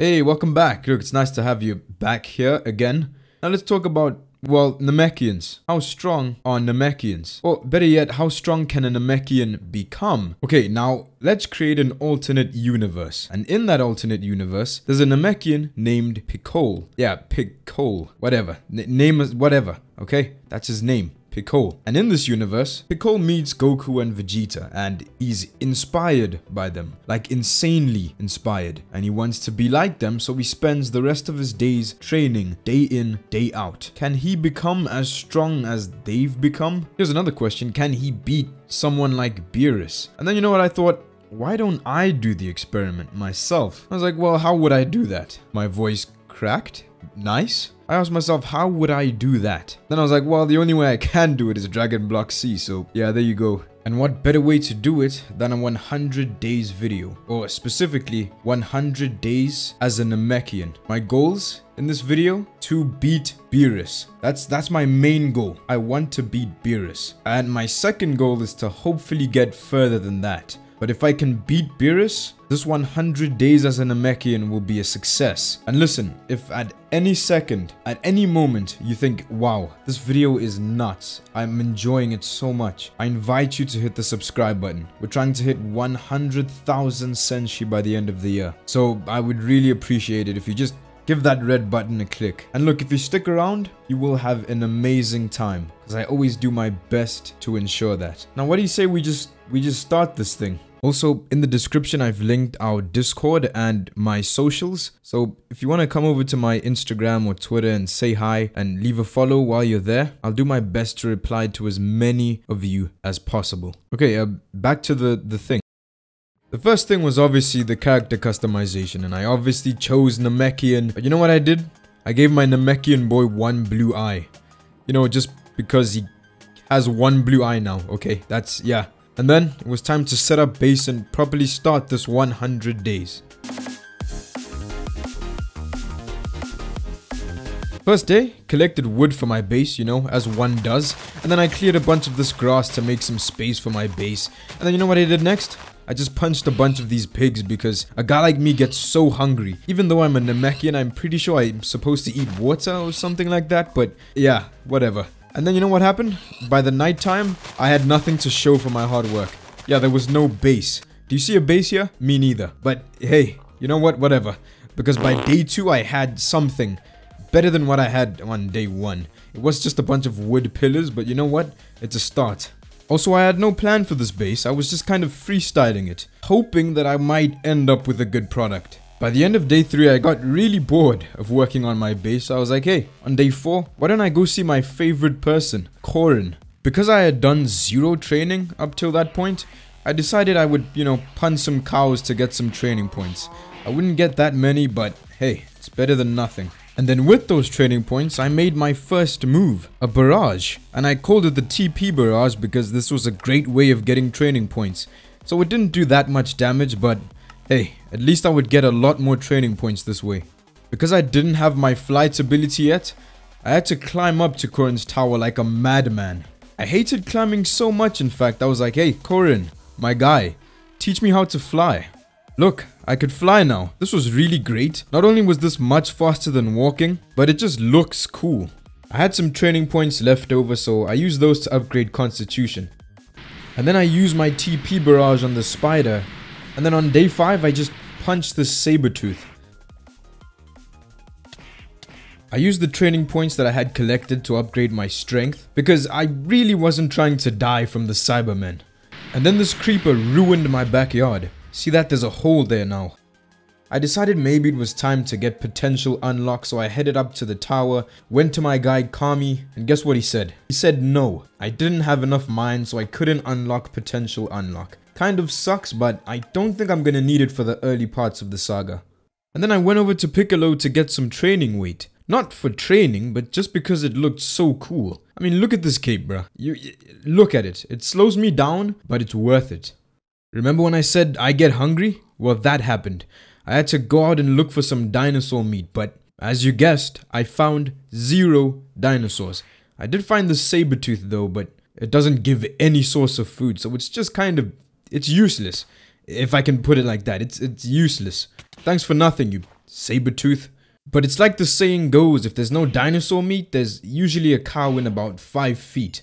Hey, welcome back. Look, it's nice to have you back here again. Now let's talk about, well, Namekians. How strong are Namekians? Or better yet, how strong can a Namekian become? Okay, now let's create an alternate universe. And in that alternate universe, there's a Namekian named Piccolo. Yeah, Piccolo. Whatever. N name is whatever. Okay? That's his name. Piccolo. And in this universe, Piccolo meets Goku and Vegeta and he's inspired by them, like insanely inspired. And he wants to be like them, so he spends the rest of his days training day in, day out. Can he become as strong as they've become? Here's another question, can he beat someone like Beerus? And then you know what I thought? Why don't I do the experiment myself? I was like, well, how would I do that? My voice cracked? Nice? I asked myself, how would I do that? Then I was like, well, the only way I can do it is Dragon Block C, so yeah, there you go. And what better way to do it than a 100 days video, or specifically 100 days as a Namekian. My goals in this video, to beat Beerus. That's that's my main goal. I want to beat Beerus. And my second goal is to hopefully get further than that. But if I can beat Beerus, this 100 days as an Namekian will be a success. And listen, if at any second, at any moment, you think, wow, this video is nuts, I'm enjoying it so much, I invite you to hit the subscribe button. We're trying to hit 100,000 senshi by the end of the year. So I would really appreciate it if you just give that red button a click. And look, if you stick around, you will have an amazing time because I always do my best to ensure that. Now, what do you say we just we just start this thing? Also, in the description, I've linked our Discord and my socials. So if you want to come over to my Instagram or Twitter and say hi and leave a follow while you're there, I'll do my best to reply to as many of you as possible. Okay, uh, back to the, the thing. The first thing was obviously the character customization, and I obviously chose Namekian. But you know what I did? I gave my Namekian boy one blue eye. You know, just because he has one blue eye now. Okay, that's, yeah. And then it was time to set up base and properly start this 100 days. First day, collected wood for my base, you know, as one does. And then I cleared a bunch of this grass to make some space for my base. And then you know what I did next? I just punched a bunch of these pigs because a guy like me gets so hungry. Even though I'm a Namekian, I'm pretty sure I'm supposed to eat water or something like that. But yeah, whatever. And then you know what happened? By the night time, I had nothing to show for my hard work. Yeah, there was no base. Do you see a base here? Me neither. But hey, you know what? Whatever. Because by day 2, I had something better than what I had on day 1. It was just a bunch of wood pillars, but you know what? It's a start. Also, I had no plan for this base. I was just kind of freestyling it, hoping that I might end up with a good product. By the end of day 3, I got really bored of working on my base, so I was like, hey, on day 4, why don't I go see my favorite person, Korin. Because I had done zero training up till that point, I decided I would, you know, punch some cows to get some training points. I wouldn't get that many, but hey, it's better than nothing. And then with those training points, I made my first move, a barrage. And I called it the TP barrage because this was a great way of getting training points. So it didn't do that much damage, but Hey, at least I would get a lot more training points this way. Because I didn't have my flight ability yet, I had to climb up to Korin's tower like a madman. I hated climbing so much in fact, I was like, hey Korin, my guy, teach me how to fly. Look, I could fly now. This was really great. Not only was this much faster than walking, but it just looks cool. I had some training points left over so I used those to upgrade constitution. And then I used my TP barrage on the spider and then on day 5, I just punched the saber tooth. I used the training points that I had collected to upgrade my strength, because I really wasn't trying to die from the Saibamen. And then this creeper ruined my backyard. See that there's a hole there now. I decided maybe it was time to get potential unlock so I headed up to the tower, went to my guide Kami, and guess what he said? He said no, I didn't have enough mine so I couldn't unlock potential unlock. Kind of sucks but I don't think I'm gonna need it for the early parts of the saga. And then I went over to Piccolo to get some training weight. Not for training, but just because it looked so cool. I mean, look at this cape, bruh. You, you, look at it. It slows me down, but it's worth it. Remember when I said I get hungry? Well, that happened. I had to go out and look for some dinosaur meat, but as you guessed, I found zero dinosaurs. I did find the saber tooth though, but it doesn't give any source of food, so it's just kind of it's useless. If I can put it like that, it's it's useless. Thanks for nothing, you saber tooth. But it's like the saying goes, if there's no dinosaur meat, there's usually a cow in about 5 feet.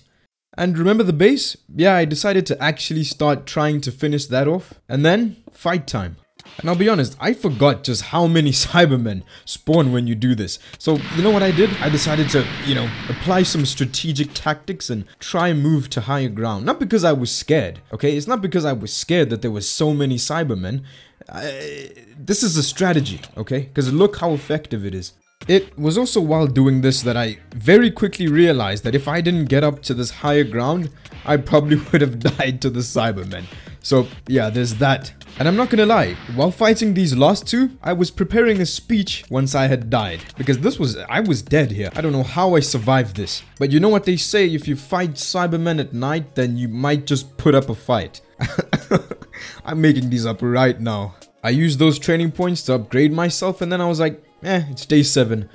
And remember the base? Yeah, I decided to actually start trying to finish that off. And then, fight time. And I'll be honest, I forgot just how many Saibamen spawn when you do this. So, you know what I did? I decided to, you know, apply some strategic tactics and try and move to higher ground. Not because I was scared, okay? It's not because I was scared that there were so many Saibamen. I, this is a strategy, okay? Because look how effective it is. It was also while doing this that I very quickly realized that if I didn't get up to this higher ground, I probably would have died to the Saibamen. So yeah, there's that. And I'm not gonna lie, while fighting these last two, I was preparing a speech once I had died. Because this was, I was dead here. I don't know how I survived this. But you know what they say, if you fight Saibamen at night, then you might just put up a fight. I'm making these up right now. I used those training points to upgrade myself and then I was like, eh, it's day 7.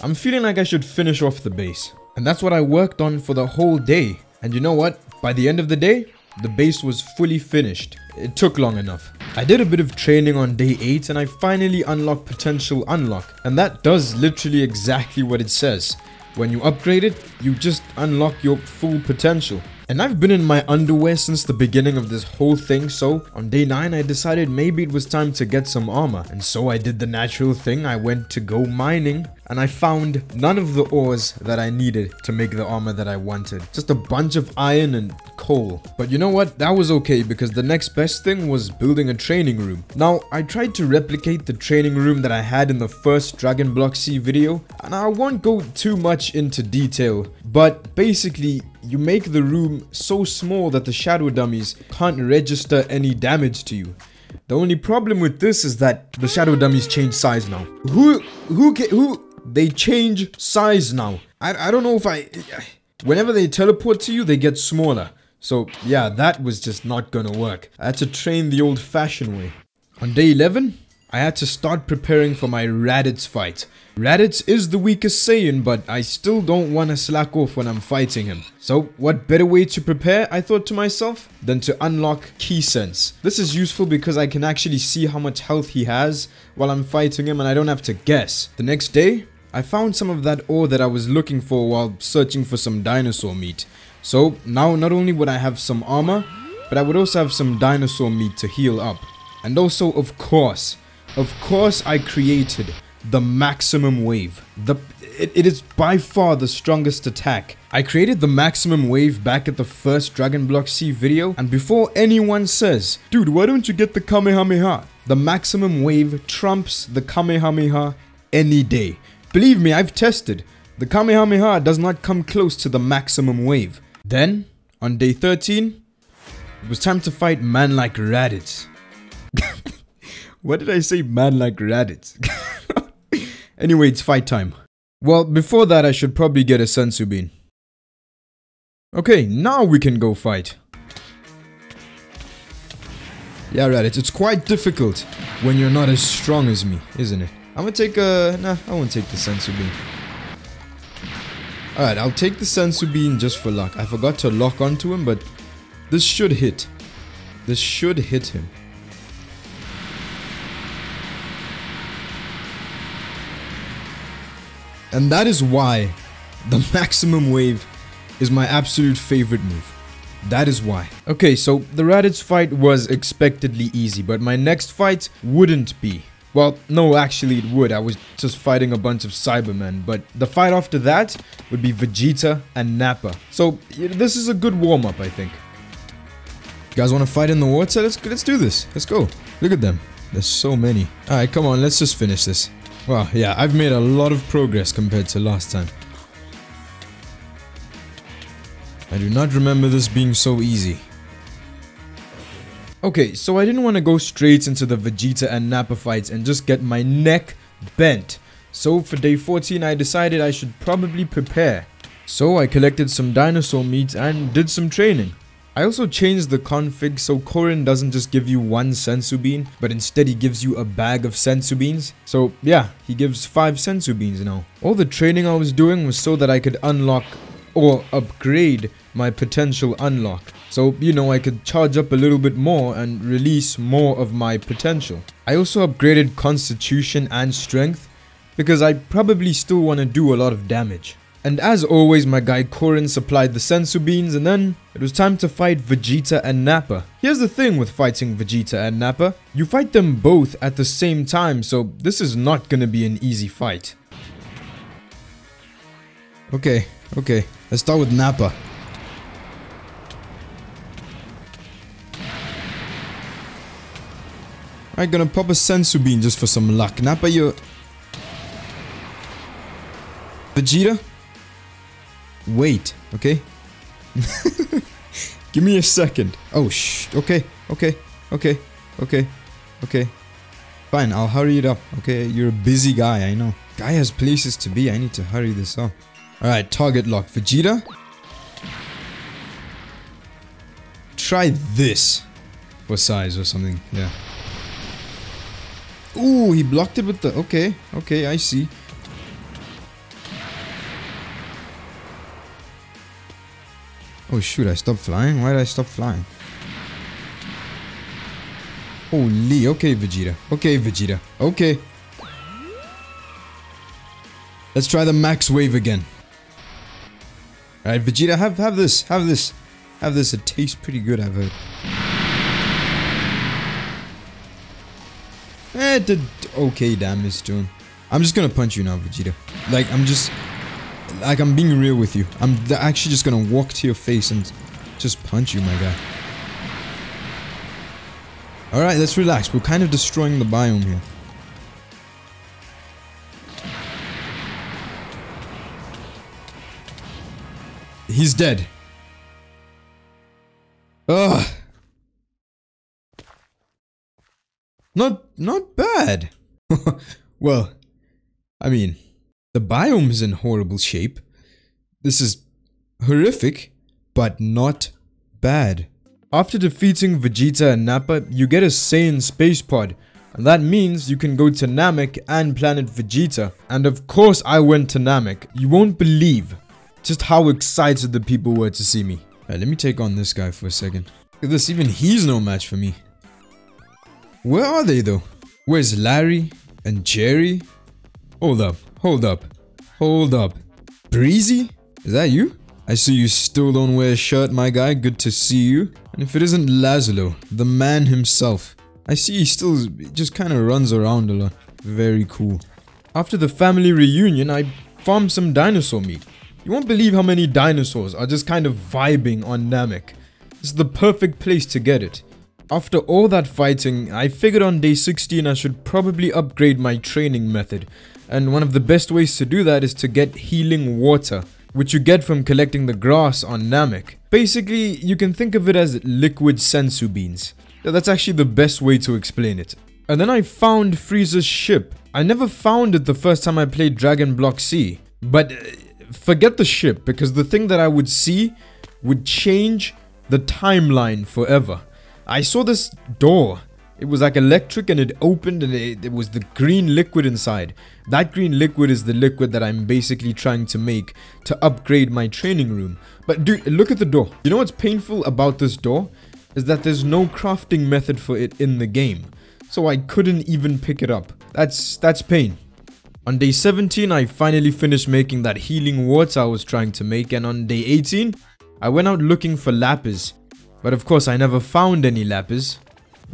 I'm feeling like I should finish off the base. And that's what I worked on for the whole day. And you know what? By the end of the day, the base was fully finished. It took long enough. I did a bit of training on day 8 and I finally unlocked potential unlock. And that does literally exactly what it says. When you upgrade it, you just unlock your full potential. And I've been in my underwear since the beginning of this whole thing, so on day 9 I decided maybe it was time to get some armor. And so I did the natural thing, I went to go mining, and I found none of the ores that I needed to make the armor that I wanted. Just a bunch of iron and coal. But you know what, that was okay because the next best thing was building a training room. Now, I tried to replicate the training room that I had in the first Dragon Block C video, and I won't go too much into detail, but basically, you make the room so small that the shadow dummies can't register any damage to you. The only problem with this is that the shadow dummies change size now. Who, who, who, they change size now. I, I don't know if I, whenever they teleport to you, they get smaller. So yeah, that was just not gonna work. I had to train the old fashioned way. On day 11, I had to start preparing for my Raditz fight. Raditz is the weakest Saiyan, but I still don't want to slack off when I'm fighting him. So what better way to prepare, I thought to myself, than to unlock Ki Sense. This is useful because I can actually see how much health he has while I'm fighting him and I don't have to guess. The next day, I found some of that ore that I was looking for while searching for some dinosaur meat. So now not only would I have some armor, but I would also have some dinosaur meat to heal up. And also, of course, of course I created the maximum wave. The it, it is by far the strongest attack. I created the maximum wave back at the first Dragon Block C video and before anyone says, dude why don't you get the Kamehameha? The maximum wave trumps the Kamehameha any day. Believe me, I've tested. The Kamehameha does not come close to the maximum wave. Then, on day 13, it was time to fight man like Raditz. what did I say man like Raditz? Anyway, it's fight time. Well, before that, I should probably get a senzu bean. Okay, now we can go fight. Yeah, right, it's, quite difficult when you're not as strong as me, isn't it? I'm gonna take a... Nah, I won't take the senzu bean. Alright, I'll take the senzu bean just for luck. I forgot to lock onto him, but this should hit. This should hit him. And that is why the maximum wave is my absolute favorite move. That is why. Okay, so the Raditz fight was expectedly easy, but my next fight wouldn't be. Well, no, actually it would. I was just fighting a bunch of Saibamen, but the fight after that would be Vegeta and Nappa. So this is a good warm-up, I think. You guys want to fight in the water? Let's let's do this. Let's go. Look at them. There's so many. All right, come on. Let's just finish this. Well, yeah, I've made a lot of progress compared to last time. I do not remember this being so easy. Okay, so I didn't want to go straight into the Vegeta and Nappa fights and just get my neck bent. So for day 14 I decided I should probably prepare. So I collected some dinosaur meat and did some training. I also changed the config so Korin doesn't just give you one senzu bean, but instead he gives you a bag of senzu beans. So yeah, he gives 5 senzu beans now. All the training I was doing was so that I could unlock or upgrade my potential unlock. So, you know, I could charge up a little bit more and release more of my potential. I also upgraded constitution and strength because I probably still want to do a lot of damage. And as always, my guy Korin supplied the senzu beans and then it was time to fight Vegeta and Nappa. Here's the thing with fighting Vegeta and Nappa, you fight them both at the same time, so this is not gonna be an easy fight. Okay, okay, let's start with Nappa. Alright, gonna pop a senzu bean just for some luck. Nappa, you... Vegeta? Wait, okay? Give me a second. Oh, shh. Okay, okay, okay, okay, okay. Fine, I'll hurry it up. Okay, you're a busy guy, I know. Guy has places to be. I need to hurry this up. Alright, target lock. Vegeta? Try this for size or something. Yeah. Ooh, he blocked it with the... Okay, okay, I see. Oh shoot, I stopped flying? Why did I stop flying? Holy, okay Vegeta. Okay Vegeta. Okay. Let's try the max wave again. Alright Vegeta, have, have this, have this. Have this, it tastes pretty good I've heard. Eh, it did okay damage to him. I'm just gonna punch you now, Vegeta. Like, I'm just... Like, I'm being real with you. I'm actually just gonna walk to your face and just punch you, my guy. Alright, let's relax. We're kind of destroying the biome here. He's dead. Ugh. Not, not bad. well, I mean, the biome is in horrible shape. This is horrific, but not bad. After defeating Vegeta and Nappa, you get a Saiyan space pod, and that means you can go to Namek and planet Vegeta. And of course I went to Namek. You won't believe just how excited the people were to see me. Right, let me take on this guy for a second. Look at this, even he's no match for me. Where are they though? Where's Larry and Jerry? Hold up, hold up, hold up. Breezy? Is that you? I see you still don't wear a shirt, my guy. Good to see you. And if it isn't Lazlo, the man himself. I see he still just kind of runs around a lot. Very cool. After the family reunion, I farmed some dinosaur meat. You won't believe how many dinosaurs are just kind of vibing on Namek. It's the perfect place to get it. After all that fighting, I figured on day 16 I should probably upgrade my training method. And one of the best ways to do that is to get healing water, which you get from collecting the grass on Namek. Basically, you can think of it as liquid senzu beans. That's actually the best way to explain it. And then I found Frieza's ship. I never found it the first time I played Dragon Block C. But uh, forget the ship, because the thing that I would see would change the timeline forever. I saw this door. It was like electric and it opened and it, it, was the green liquid inside. That green liquid is the liquid that I'm basically trying to make to upgrade my training room. But dude, look at the door. You know what's painful about this door? Is that there's no crafting method for it in the game. So I couldn't even pick it up. That's, that's pain. On day 17, I finally finished making that healing water I was trying to make and on day 18, I went out looking for lapis but of course I never found any lapis.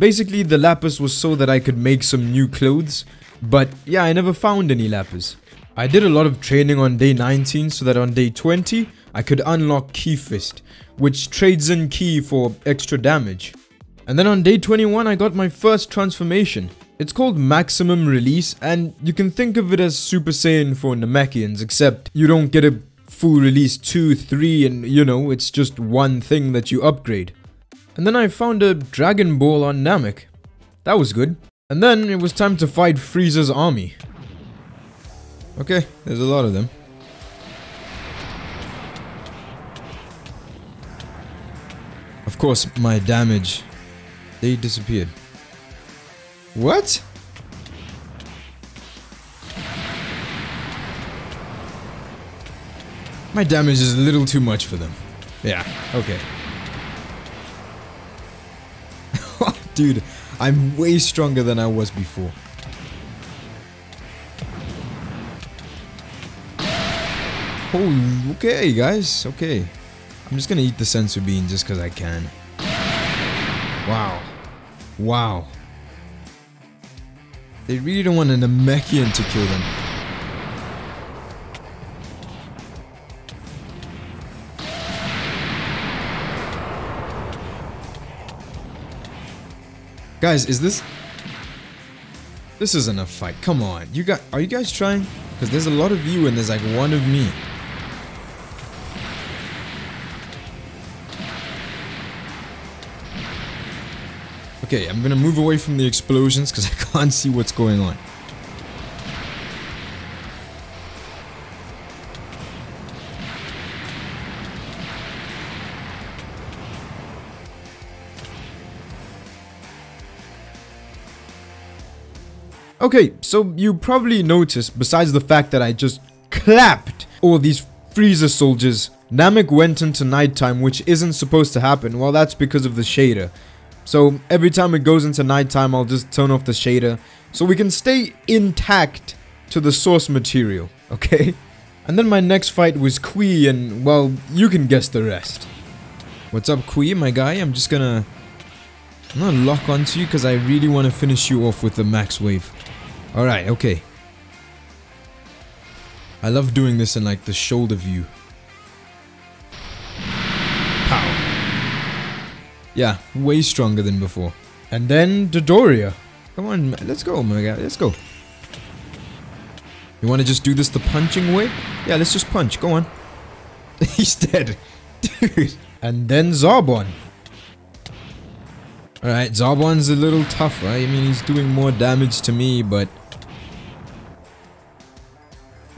Basically the lapis was so that I could make some new clothes, but yeah I never found any lapis. I did a lot of training on day 19 so that on day 20 I could unlock Ki Fist, which trades in Ki for extra damage. And then on day 21 I got my first transformation. It's called Maximum Release and you can think of it as Super Saiyan for Namekians except you don't get a full release 2, 3 and you know it's just one thing that you upgrade. And then I found a Dragon Ball on Namek. That was good. And then it was time to fight Frieza's army. Okay, there's a lot of them. Of course, my damage, they disappeared. What? My damage is a little too much for them. Yeah, okay. Dude, I'm way stronger than I was before. Oh, okay, guys. Okay. I'm just gonna eat the senzu bean just because I can. Wow. Wow. They really don't want a Namekian to kill them. Guys, is this... This isn't a fight. Come on. You got... Are you guys trying? Because there's a lot of you and there's like one of me. Okay, I'm gonna move away from the explosions because I can't see what's going on. Okay, so you probably noticed, besides the fact that I just clapped all these Frieza soldiers, Namek went into nighttime, which isn't supposed to happen. Well, that's because of the shader. So every time it goes into nighttime, I'll just turn off the shader so we can stay intact to the source material, okay? And then my next fight was Cui, and well, you can guess the rest. What's up, Cui, my guy? I'm just gonna... I'm gonna lock onto you because I really want to finish you off with the max wave. Alright, okay. I love doing this in like the shoulder view. Pow. Yeah, way stronger than before. And then Dodoria. Come on, let's go, my guy. Let's go. You want to just do this the punching way? Yeah, let's just punch. Go on. He's dead. Dude. And then Zarbon. Alright, Zarbon's a little tougher. I mean, he's doing more damage to me, but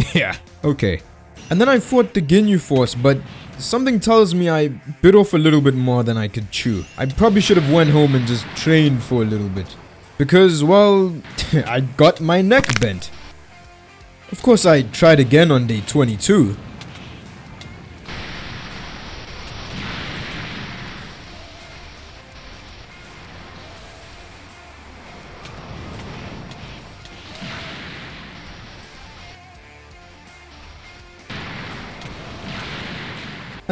yeah, okay. And then I fought the Ginyu Force, but something tells me I bit off a little bit more than I could chew. I probably should have went home and just trained for a little bit. Because, well, I got my neck bent. Of course, I tried again on day 22.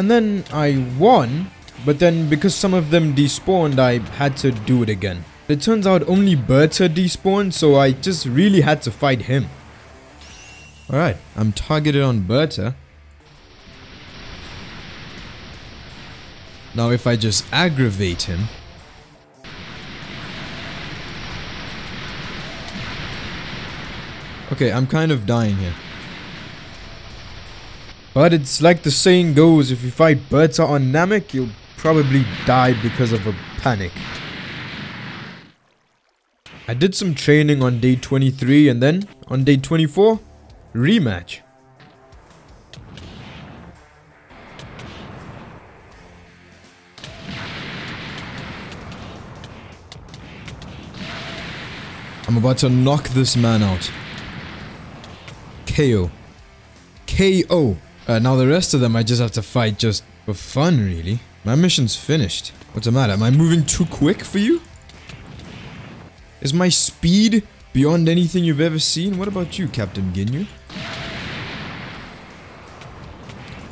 And then I won, but then because some of them despawned, I had to do it again. It turns out only Burter despawned, so I just really had to fight him. Alright, I'm targeted on Burter. Now if I just aggravate him... Okay, I'm kind of dying here. But it's like the saying goes, if you fight Burter on Namek, you'll probably die because of a panic. I did some training on day 23 and then, on day 24, rematch. I'm about to knock this man out. KO. KO. Uh, now the rest of them I just have to fight just for fun, really. My mission's finished. What's the matter? Am I moving too quick for you? Is my speed beyond anything you've ever seen? What about you, Captain Ginyu?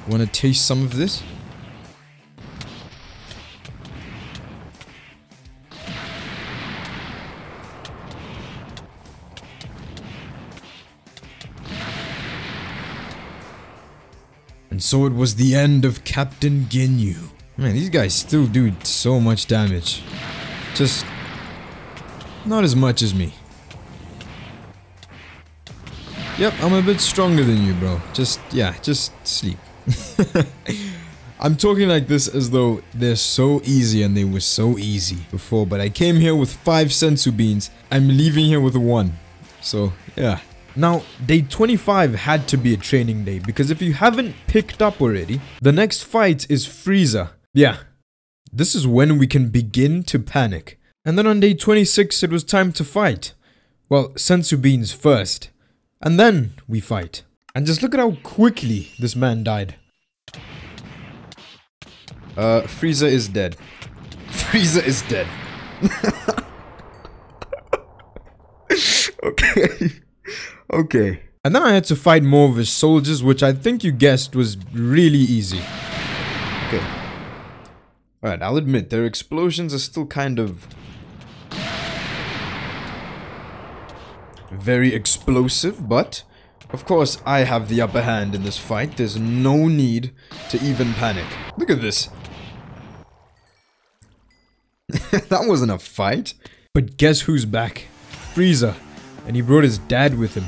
Want to taste some of this? And so it was the end of Captain Ginyu. Man, these guys still do so much damage. Just not as much as me. Yep, I'm a bit stronger than you, bro. Just, yeah, just sleep. I'm talking like this as though they're so easy and they were so easy before, but I came here with 5 senzu beans. I'm leaving here with 1. So, yeah. Now, day 25 had to be a training day because if you haven't picked up already, the next fight is Frieza. Yeah, this is when we can begin to panic. And then on day 26 it was time to fight. Well, Senzu Beans first. And then we fight. And just look at how quickly this man died. Uh, Frieza is dead. Frieza is dead. okay. Okay. And then I had to fight more of his soldiers, which I think you guessed was really easy. Okay. Alright, I'll admit, their explosions are still kind of... Very explosive, but... Of course, I have the upper hand in this fight. There's no need to even panic. Look at this. that wasn't a fight. But guess who's back? Frieza. And he brought his dad with him.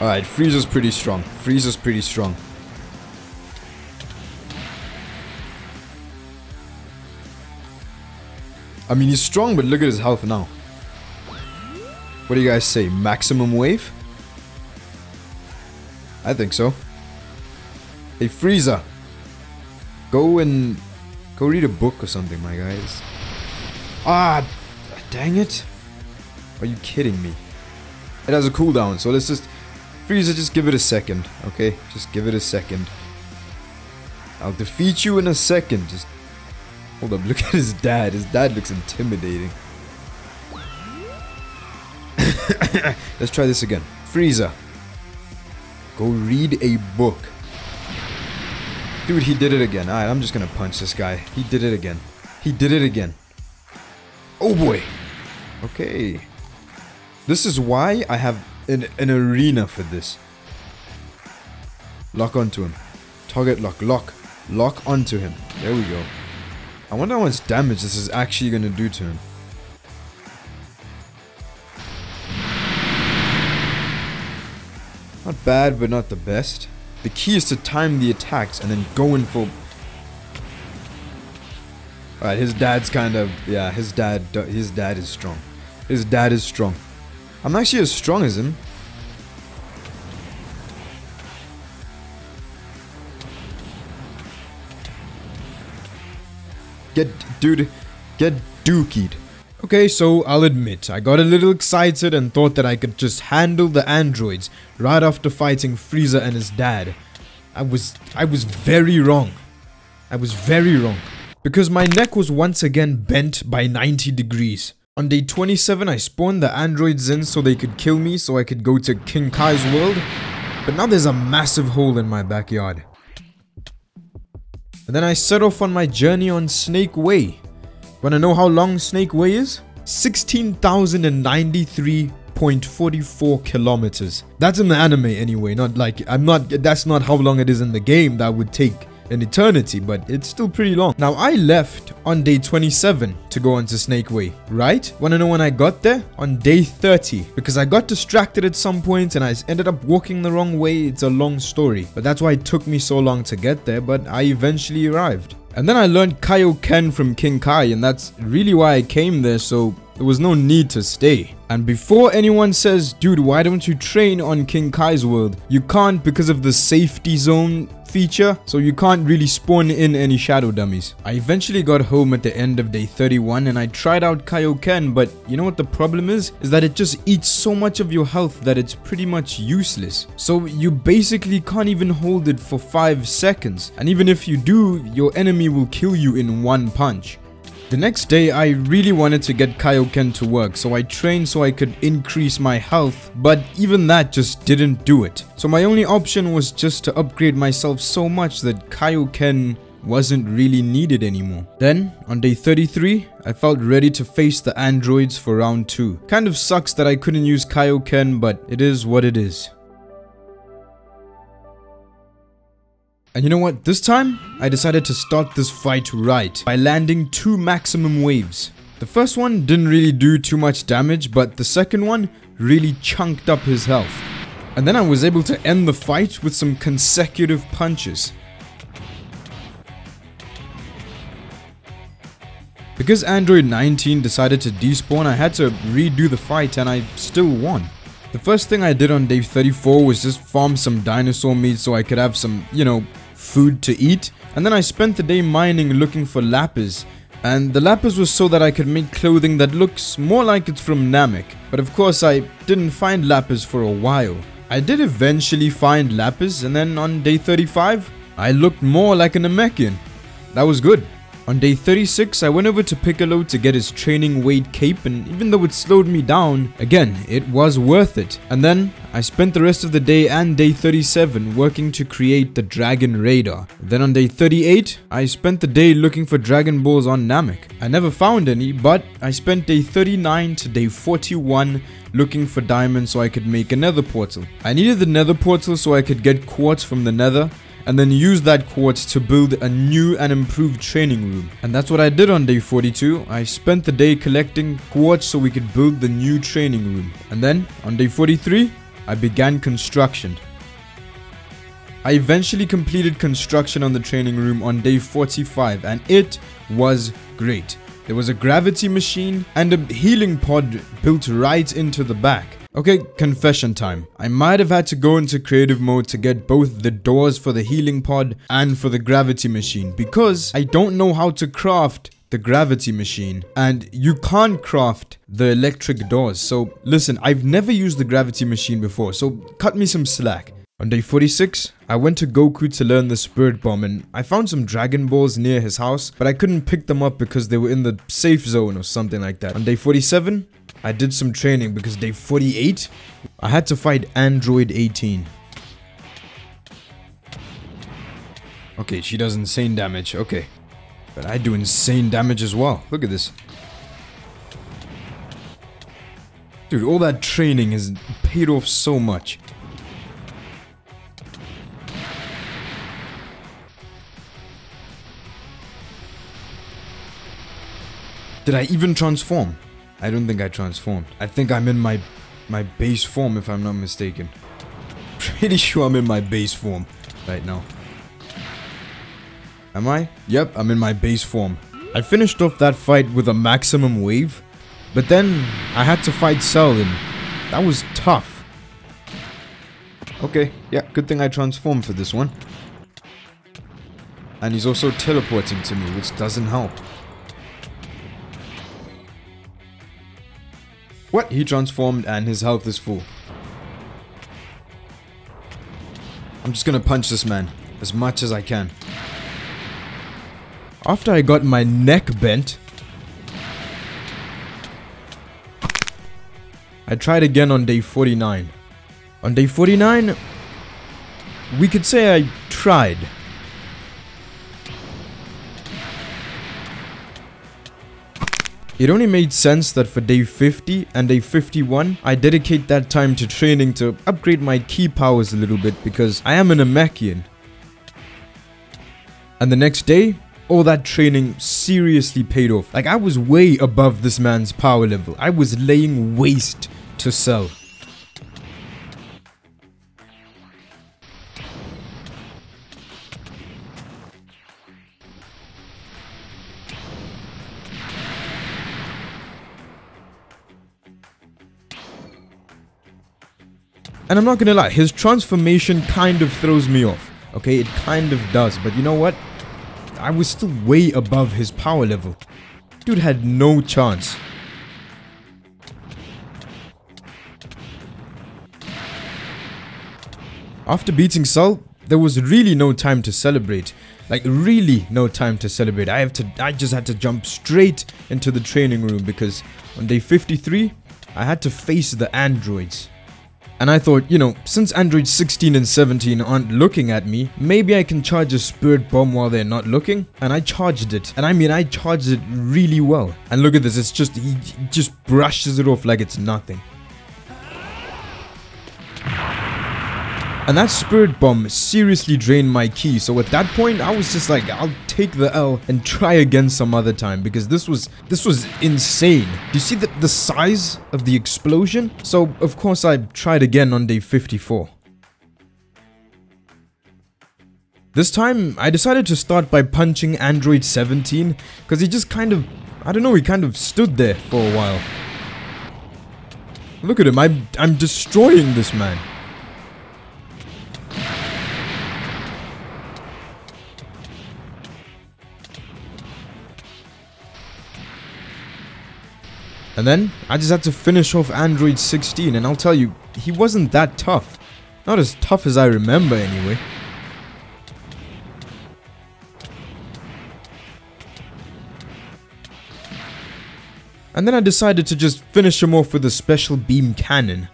Alright, Frieza's pretty strong. Frieza's pretty strong. I mean, he's strong, but look at his health now. What do you guys say? Maximum wave? I think so. Hey, Frieza! Go and... Go read a book or something, my guys. Ah! Dang it! Are you kidding me? It has a cooldown, so let's just... Frieza, just give it a second, okay? Just give it a second. I'll defeat you in a second. Just hold up. Look at his dad. His dad looks intimidating. Let's try this again. Frieza, go read a book. Dude, he did it again. Alright, I'm just gonna punch this guy. He did it again. He did it again. Oh boy. Okay. This is why I have an, an arena for this. Lock onto him. Target lock. Lock. Lock onto him. There we go. I wonder how much damage this is actually going to do to him. Not bad, but not the best. The key is to time the attacks and then go in for... Alright, his dad's kind of... Yeah, his dad, his dad is strong. His dad is strong. I'm actually as strong as him. Get, dude, get dookied. Okay, so I'll admit, I got a little excited and thought that I could just handle the androids right after fighting Frieza and his dad. I was, I was very wrong. I was very wrong. Because my neck was once again bent by 90 degrees. On day 27, I spawned the androids in so they could kill me so I could go to King Kai's world. But now there's a massive hole in my backyard. And then I set off on my journey on Snake Way. Wanna know how long Snake Way is? 16,093.44 kilometers. That's in the anime anyway, not like, I'm not, that's not how long it is in the game that would take an eternity, but it's still pretty long. Now, I left on day 27 to go onto Snake Way, right? Wanna know when I got there? On day 30, because I got distracted at some point and I ended up walking the wrong way. It's a long story, but that's why it took me so long to get there, but I eventually arrived. And then I learned Kaioken from King Kai, and that's really why I came there, so there was no need to stay. And before anyone says, dude, why don't you train on King Kai's world? You can't because of the safety zone feature, so you can't really spawn in any shadow dummies. I eventually got home at the end of day 31 and I tried out Kaioken, but you know what the problem is? Is that it just eats so much of your health that it's pretty much useless. So you basically can't even hold it for 5 seconds, and even if you do, your enemy will kill you in one punch. The next day, I really wanted to get Kaioken to work, so I trained so I could increase my health, but even that just didn't do it. So my only option was just to upgrade myself so much that Kaioken wasn't really needed anymore. Then, on day 33, I felt ready to face the androids for round 2. Kind of sucks that I couldn't use Kaioken, but it is what it is. And you know what? This time, I decided to start this fight right by landing two maximum waves. The first one didn't really do too much damage, but the second one really chunked up his health. And then I was able to end the fight with some consecutive punches. Because Android 19 decided to despawn, I had to redo the fight and I still won. The first thing I did on day 34 was just farm some dinosaur meat so I could have some, you know, food to eat, and then I spent the day mining looking for lapis. And the lapis was so that I could make clothing that looks more like it's from Namek. But of course I didn't find lapis for a while. I did eventually find Lapis, and then on day 35, I looked more like a Namekian. That was good. On day 36, I went over to Piccolo to get his training weight cape and even though it slowed me down, again, it was worth it. And then, I spent the rest of the day and day 37 working to create the Dragon Radar. Then on day 38, I spent the day looking for Dragon Balls on Namek. I never found any, but I spent day 39 to day 41 looking for diamonds so I could make a nether portal. I needed the nether portal so I could get quartz from the nether and then use that quartz to build a new and improved training room. And that's what I did on day 42. I spent the day collecting quartz so we could build the new training room. And then on day 43, I began construction. I eventually completed construction on the training room on day 45 and it was great. There was a gravity machine and a healing pod built right into the back. Okay, confession time. I might have had to go into creative mode to get both the doors for the healing pod and for the gravity machine because I don't know how to craft the gravity machine and you can't craft the electric doors. So listen, I've never used the gravity machine before, so cut me some slack. On day 46, I went to Goku to learn the Spirit Bomb and I found some Dragon Balls near his house, but I couldn't pick them up because they were in the safe zone or something like that. On day 47, I did some training because day 48, I had to fight Android 18. Okay, she does insane damage. Okay. But I do insane damage as well. Look at this. Dude, all that training has paid off so much. Did I even transform? I don't think I transformed. I think I'm in my my base form if I'm not mistaken. Pretty sure I'm in my base form right now. Am I? Yep, I'm in my base form. I finished off that fight with a maximum wave, but then I had to fight Cell and that was tough. Okay, yeah, good thing I transformed for this one. And he's also teleporting to me, which doesn't help. What? He transformed and his health is full. I'm just gonna punch this man as much as I can. After I got my neck bent, I tried again on day 49. On day 49, we could say I tried. It only made sense that for day 50 and day 51, I dedicate that time to training to upgrade my ki powers a little bit because I am an Namekian. And the next day, all that training seriously paid off. Like I was way above this man's power level. I was laying waste to Cell. And I'm not gonna lie, his transformation kind of throws me off. Okay, it kind of does, but you know what? I was still way above his power level. Dude had no chance. After beating Cell, there was really no time to celebrate. Like really no time to celebrate. I have to I just had to jump straight into the training room because on day 53, I had to face the androids. And I thought, you know, since Android 16 and 17 aren't looking at me, maybe I can charge a spirit bomb while they're not looking. And I charged it. And I mean, I charged it really well. And look at this, it's just, he just brushes it off like it's nothing. And that spirit bomb seriously drained my ki. So at that point, I was just like, I'll take the L and try again some other time because this was this was insane. Do you see the, the size of the explosion? So of course I tried again on day 54. This time, I decided to start by punching Android 17 because he just kind of, I don't know, he kind of stood there for a while. Look at him, I'm, I'm destroying this man. And then I just had to finish off Android 16 and I'll tell you, he wasn't that tough. Not as tough as I remember anyway. And then I decided to just finish him off with a special beam cannon.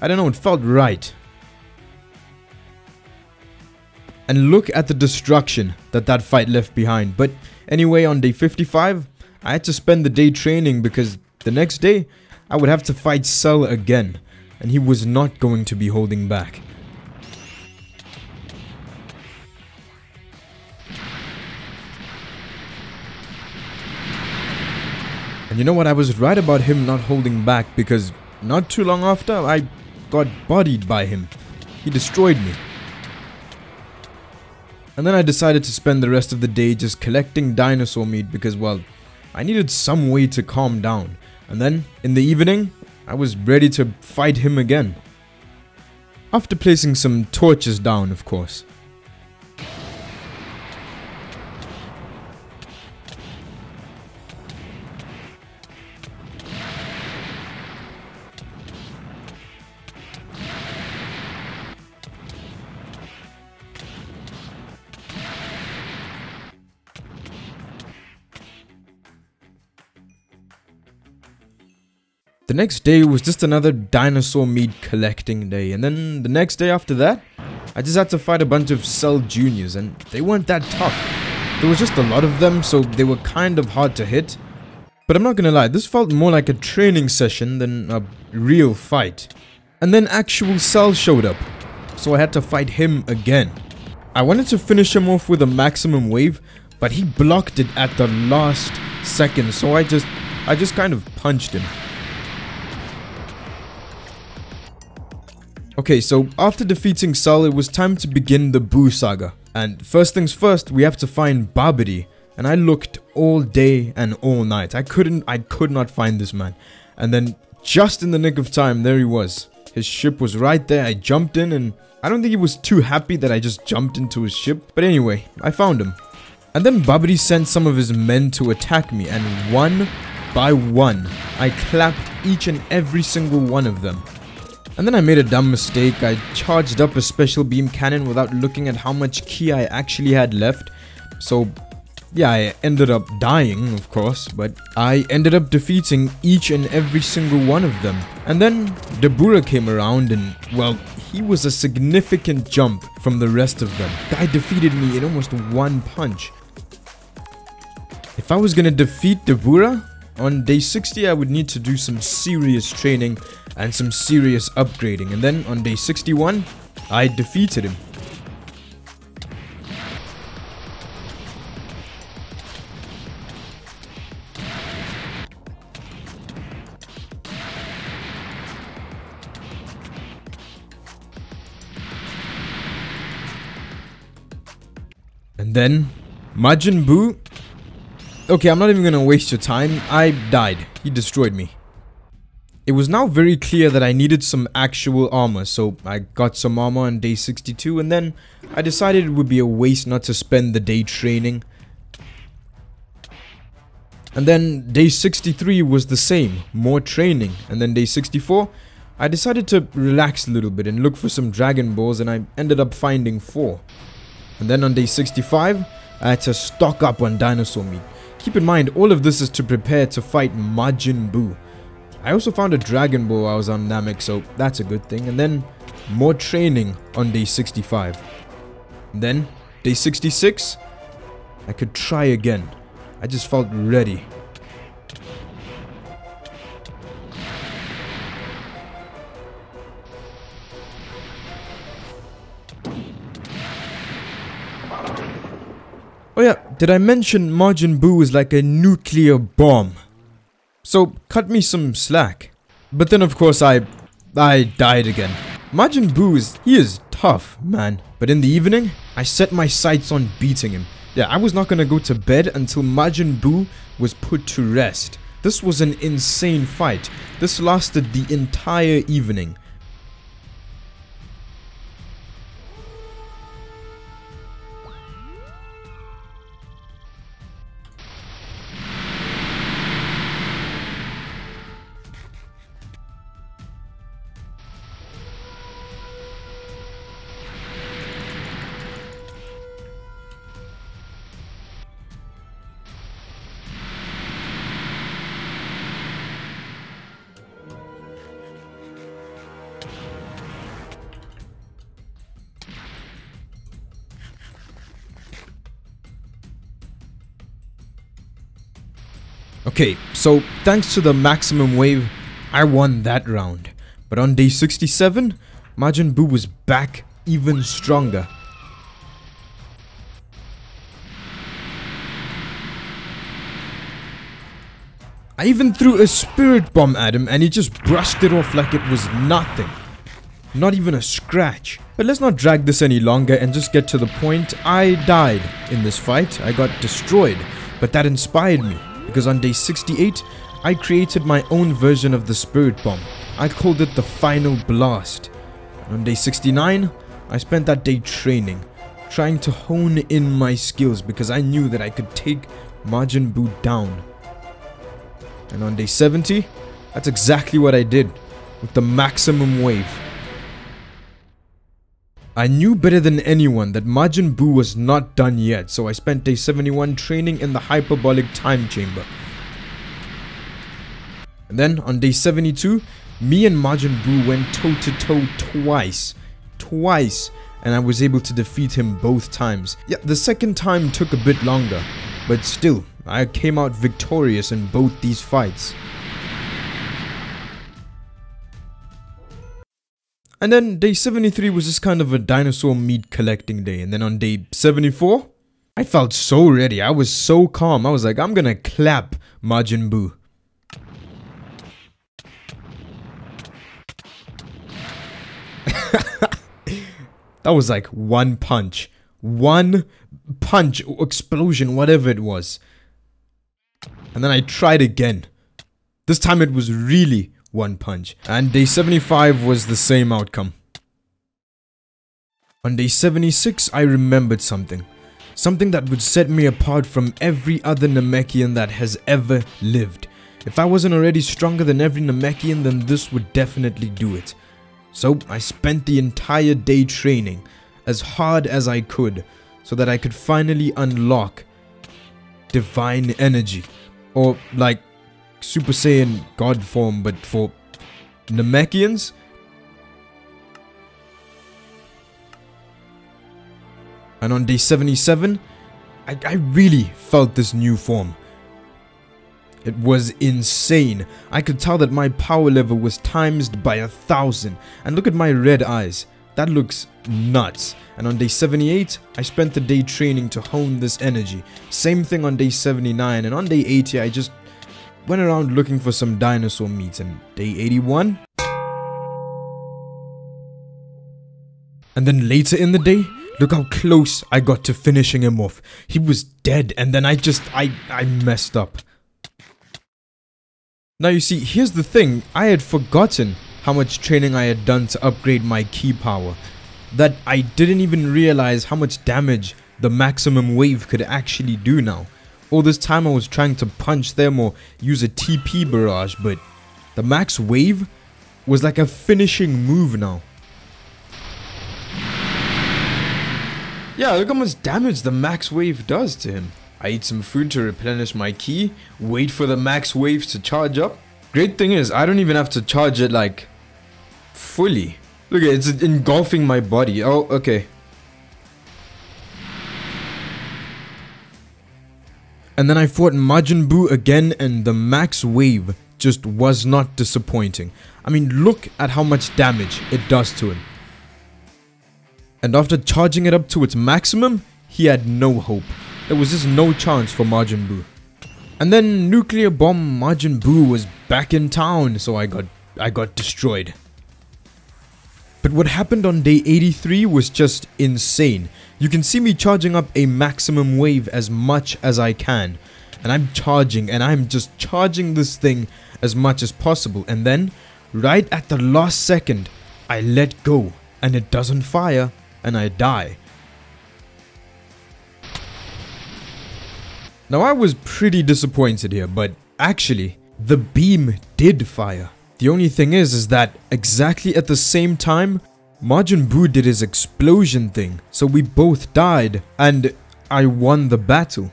I don't know, it felt right. And look at the destruction that that fight left behind. But anyway, on day 55, I had to spend the day training because the next day, I would have to fight Cell again. And he was not going to be holding back. And you know what, I was right about him not holding back because not too long after, I got bodied by him. He destroyed me. And then I decided to spend the rest of the day just collecting dinosaur meat because, well, I needed some way to calm down. And then, in the evening, I was ready to fight him again. After placing some torches down, of course. The next day was just another dinosaur meat collecting day, and then the next day after that, I just had to fight a bunch of Cell Juniors, and they weren't that tough. There was just a lot of them, so they were kind of hard to hit. But I'm not gonna lie, this felt more like a training session than a real fight. And then actual Cell showed up, so I had to fight him again. I wanted to finish him off with a maximum wave, but he blocked it at the last second, so I just, I just kind of punched him. Okay, so after defeating Cell, it was time to begin the Buu saga. And first things first, we have to find Babidi. And I looked all day and all night. I couldn't, I could not find this man. And then just in the nick of time, there he was. His ship was right there. I jumped in and I don't think he was too happy that I just jumped into his ship. But anyway, I found him. And then Babidi sent some of his men to attack me and one by one, I clapped each and every single one of them. And then I made a dumb mistake. I charged up a special beam cannon without looking at how much ki I actually had left. So yeah, I ended up dying, of course, but I ended up defeating each and every single one of them. And then Dabura came around and, well, he was a significant jump from the rest of them. Guy defeated me in almost one punch. If I was gonna defeat Dabura, on day 60 I would need to do some serious training and some serious upgrading. And then on day 61, I defeated him. And then, Majin Buu... Okay, I'm not even gonna waste your time. I died. He destroyed me. It was now very clear that I needed some actual armor, so I got some armor on day 62 and then I decided it would be a waste not to spend the day training. And then day 63 was the same, more training. And then day 64, I decided to relax a little bit and look for some Dragon Balls and I ended up finding 4. And then on day 65, I had to stock up on dinosaur meat. Keep in mind, all of this is to prepare to fight Majin Buu. I also found a Dragon Ball I was on Namek, so that's a good thing. And then more training on day 65. And then day 66, I could try again. I just felt ready. Oh yeah, did I mention Majin Buu is like a nuclear bomb? So cut me some slack. But then of course I I died again. Majin Buu is he is tough, man. But in the evening, I set my sights on beating him. Yeah, I was not gonna go to bed until Majin Buu was put to rest. This was an insane fight. This lasted the entire evening. Okay, so thanks to the maximum wave, I won that round. But on day 67, Majin Buu was back even stronger. I even threw a spirit bomb at him and he just brushed it off like it was nothing. Not even a scratch. But let's not drag this any longer and just get to the point. I died in this fight. I got destroyed. But that inspired me. Because on day 68, I created my own version of the spirit bomb. I called it the final blast. And on day 69, I spent that day training. Trying to hone in my skills because I knew that I could take Majin Buu down. And on day 70, that's exactly what I did with the maximum wave. I knew better than anyone that Majin Buu was not done yet, so I spent day 71 training in the hyperbolic time chamber. And then on day 72, me and Majin Buu went toe to toe twice. Twice. And I was able to defeat him both times. Yeah, the second time took a bit longer, but still, I came out victorious in both these fights. And then day 73 was just kind of a dinosaur meat collecting day. And then on day 74, I felt so ready. I was so calm. I was like, I'm gonna clap Majin Buu. that was like one punch. One punch, explosion, whatever it was. And then I tried again. This time it was really one punch. And day 75 was the same outcome. On day 76, I remembered something. Something that would set me apart from every other Namekian that has ever lived. If I wasn't already stronger than every Namekian, then this would definitely do it. So I spent the entire day training as hard as I could so that I could finally unlock divine energy or like Super Saiyan God form, but for Namekians? And on day 77, I, I really felt this new form. It was insane. I could tell that my power level was times by a thousand. And look at my red eyes. That looks nuts. And on day 78, I spent the day training to hone this energy. Same thing on day 79. And on day 80, I just went around looking for some dinosaur meat. And day 81, And then later in the day, look how close I got to finishing him off. He was dead and then I just, I, I messed up. Now you see, here's the thing, I had forgotten how much training I had done to upgrade my ki power. That I didn't even realize how much damage the maximum wave could actually do now. All this time I was trying to punch them or use a TP barrage, but the max wave was like a finishing move now. Yeah, look how much damage the max wave does to him. I eat some food to replenish my ki, wait for the max wave to charge up. Great thing is, I don't even have to charge it like fully. Look it's engulfing my body. Oh, okay. And then I fought Majin Buu again and the max wave just was not disappointing. I mean, look at how much damage it does to him and after charging it up to its maximum, he had no hope. There was just no chance for Majin Buu. And then nuclear bomb Majin Buu was back in town, so I got I got destroyed. But what happened on day 83 was just insane. You can see me charging up a maximum wave as much as I can. And I'm charging and I'm just charging this thing as much as possible. And then, right at the last second, I let go and it doesn't fire and I die. Now I was pretty disappointed here, but actually, the beam did fire. The only thing is, is that exactly at the same time, Majin Buu did his explosion thing, so we both died, and I won the battle.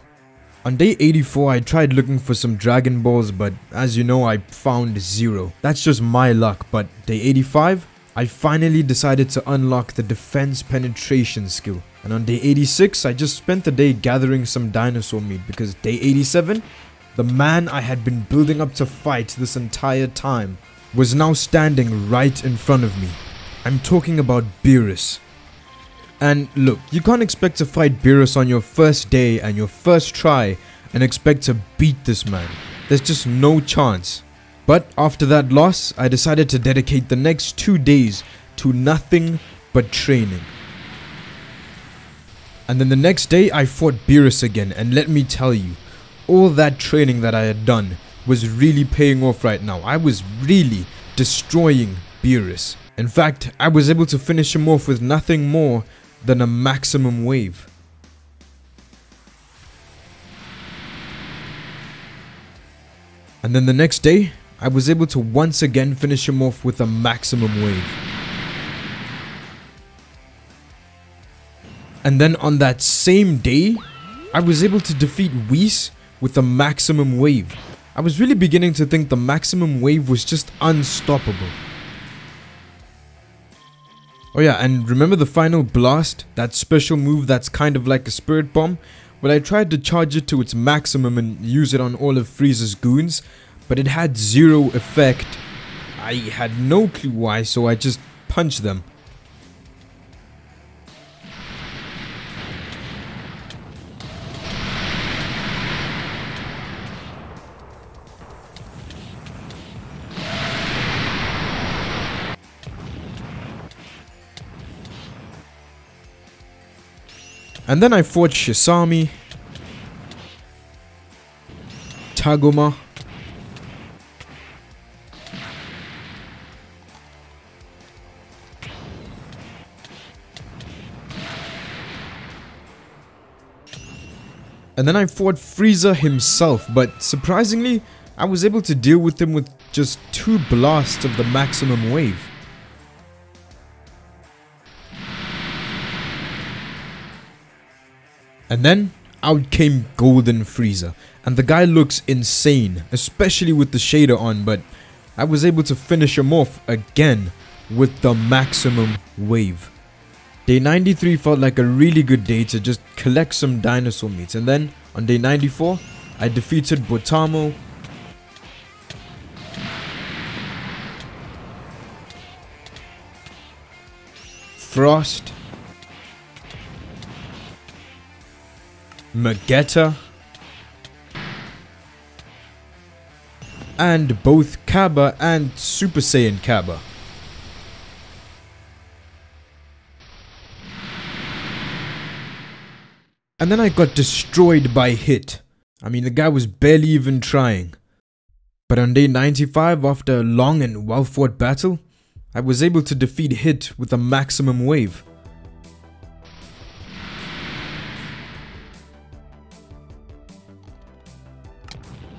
On day 84, I tried looking for some Dragon Balls, but as you know, I found zero. That's just my luck, but day 85, I finally decided to unlock the defense penetration skill. And on day 86, I just spent the day gathering some dinosaur meat because day 87, the man I had been building up to fight this entire time, was now standing right in front of me. I'm talking about Beerus. And look, you can't expect to fight Beerus on your first day and your first try and expect to beat this man. There's just no chance. But after that loss, I decided to dedicate the next two days to nothing but training. And then the next day I fought Beerus again and let me tell you, all that training that I had done was really paying off right now. I was really destroying Beerus. In fact, I was able to finish him off with nothing more than a maximum wave. And then the next day, I was able to once again finish him off with a maximum wave. And then on that same day, I was able to defeat Whis with a maximum wave. I was really beginning to think the maximum wave was just unstoppable. Oh yeah, and remember the final blast? That special move that's kind of like a spirit bomb? Well, I tried to charge it to its maximum and use it on all of Frieza's goons, but it had zero effect. I had no clue why, so I just punched them. And then I fought Shisami, Tagoma, And then I fought Frieza himself, but surprisingly, I was able to deal with him with just two blasts of the maximum wave. And then out came Golden Frieza, and the guy looks insane, especially with the shader on, but I was able to finish him off again with the maximum wave. Day 93 felt like a really good day to just collect some dinosaur meats, and then on day 94, I defeated Botamo, Frost, Magetta, and both Cabba and Super Saiyan Cabba. And then I got destroyed by Hit. I mean, the guy was barely even trying. But on day 95, after a long and well fought battle, I was able to defeat Hit with a maximum wave.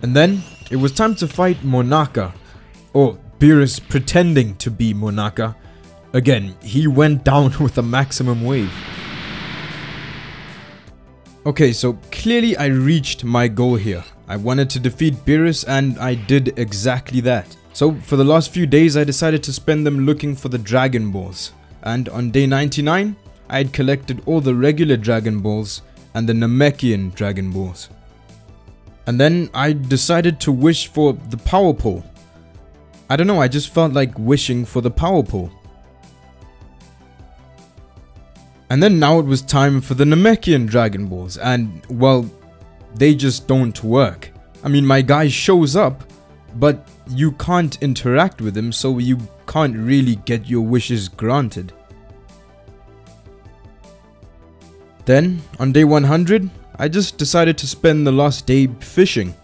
And then, it was time to fight Monaka, or Beerus pretending to be Monaka. Again, he went down with a maximum wave. Okay, so clearly I reached my goal here. I wanted to defeat Beerus and I did exactly that. So for the last few days I decided to spend them looking for the Dragon Balls. And on day 99, I had collected all the regular Dragon Balls and the Namekian Dragon Balls. And then I decided to wish for the power pole. I don't know, I just felt like wishing for the power pole. And then now it was time for the Namekian Dragon Balls, and well, they just don't work. I mean, my guy shows up, but you can't interact with him, so you can't really get your wishes granted. Then, on day 100, I just decided to spend the last day fishing.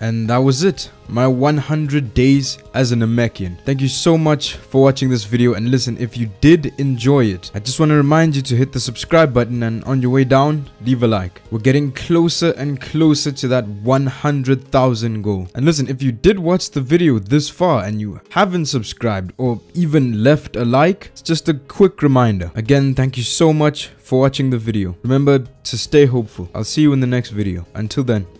And that was it, my 100 days as a Namekian. Thank you so much for watching this video and listen, if you did enjoy it, I just want to remind you to hit the subscribe button and on your way down, leave a like. We're getting closer and closer to that 100,000 goal. And listen, if you did watch the video this far and you haven't subscribed or even left a like, it's just a quick reminder. Again, thank you so much for watching the video. Remember to stay hopeful. I'll see you in the next video. Until then.